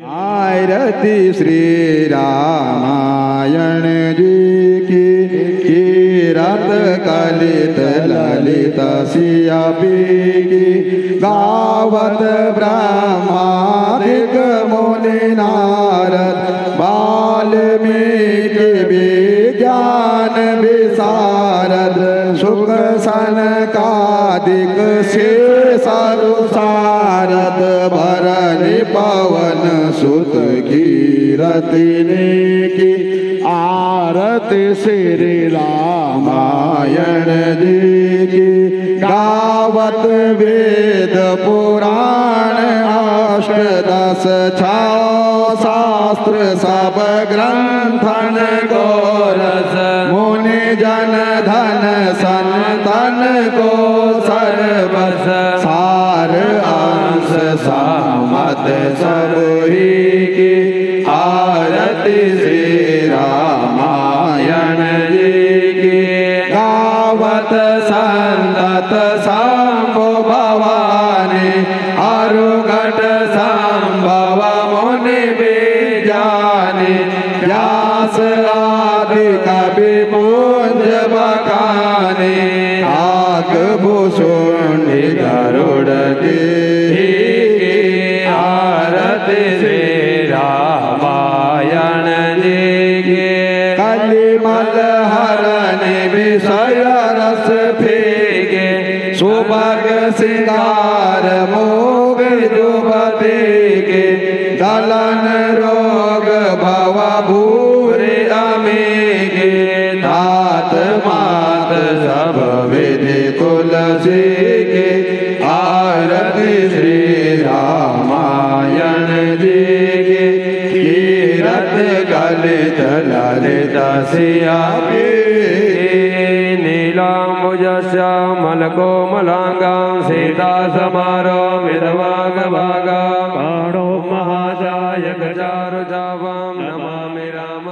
आरती श्री रामायण जी की कीरत कलित ललित सिया की गावत ब्रह्मादिक मुनि नारद, वाल्मीकि विज्ञान विशारद सुख सनकादिक शेषारद सुत कीरतिने की आरती श्री रामायण जी की गावत वेद पुराण अष्टदश छाओ शास्त्र सब ग्रंथन गोरस मुनि जन धन संतन को सर्वस सार अंश सामत सब ही रायणे गावत सन्तत समो बवी आरोट सा बव मोनि बेजाने। कवि लि बकानि आग भूषण गरुडि आरति रस फेगे सुभग सिंगार मोग जुबते के दलन रोग भव भूरे अमेगे धात मात सब विधि तुलसी के, आरती श्री रामायण जी के, कीरत गलित ललित सिया नीलाम्बुज श्यामलकोमलाङ्गां सीता समारो बाणो जावाम नमा नमामि राम।